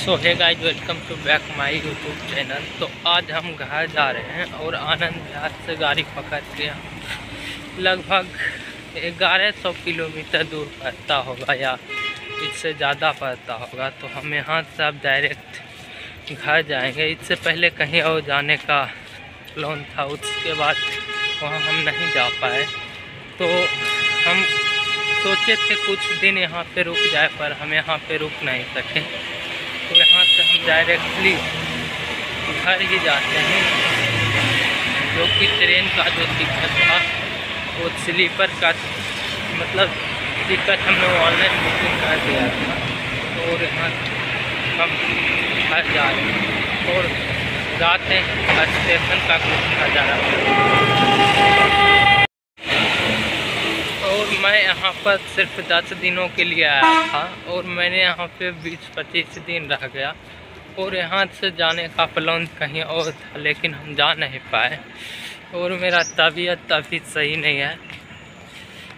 So hi guys welcome to back my YouTube channel तो आज हम घर जा रहे हैं और आनंद विहार से गाड़ी पकड़ के हम लगभग ग्यारह सौ किलोमीटर दूर पड़ता होगा या इससे ज़्यादा पड़ता होगा। तो हम यहाँ से अब डायरेक्ट घर जाएँगे। इससे पहले कहीं और जाने का लोन था, उसके बाद वहाँ हम नहीं जा पाए। तो हम सोचे थे कुछ दिन यहाँ पे रुक जाए, पर हम यहाँ पे रुक नहीं सके। तो यहाँ से हम डायरेक्टली घर ही जाते हैं, जो कि ट्रेन का जो टिकट था, वो स्लीपर का मतलब टिकट हमने ऑनलाइन बुकिंग कर दिया था, और यहाँ हम घर जा रहे हैं, और जाते हैं स्टेशन का कुछ नज़ारा। यहाँ पर सिर्फ़ दस दिनों के लिए आया था और मैंने यहाँ पे बीस पच्चीस दिन रह गया और यहाँ से जाने का प्लान कहीं और था, लेकिन हम जा नहीं पाए। और मेरा तबीयत अभी सही नहीं है।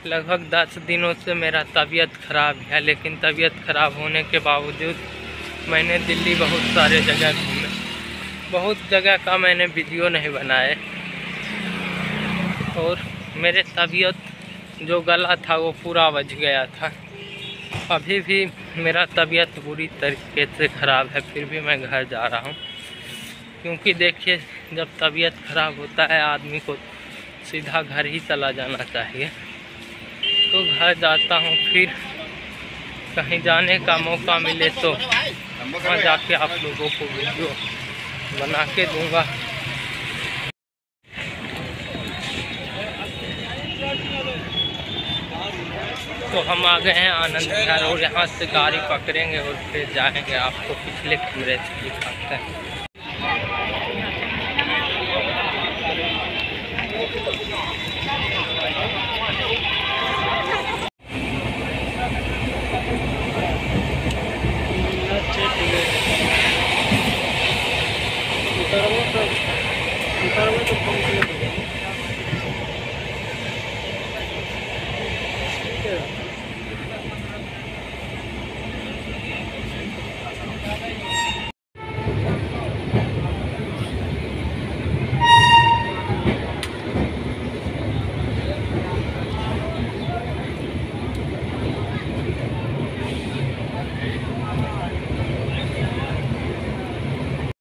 लगभग दस दिनों से मेरा तबीयत ख़राब है, लेकिन तबीयत ख़राब होने के बावजूद मैंने दिल्ली बहुत सारे जगह घूमे। बहुत जगह का मैंने वीडियो नहीं बनाए। और मेरे तबीयत जो गला था वो पूरा बज गया था। अभी भी मेरा तबीयत बुरी तरीके से ख़राब है, फिर भी मैं घर जा रहा हूँ। क्योंकि देखिए, जब तबीयत ख़राब होता है, आदमी को सीधा घर ही चला जाना चाहिए। तो घर जाता हूँ, फिर कहीं जाने का मौका मिले तो वहाँ जाके आप लोगों को वीडियो बना के दूँगा। तो हम आ गए हैं आनंद विहार और यहाँ से गाड़ी पकड़ेंगे और फिर जाएँगे आपको पिछले कमरे से दिखाते हैं।